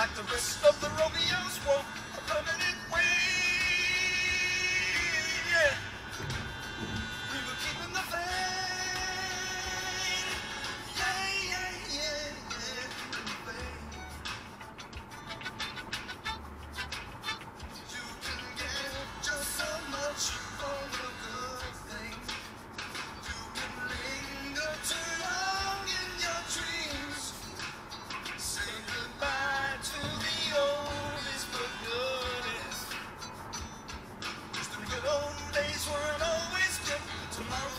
like the rest of the road. Peace.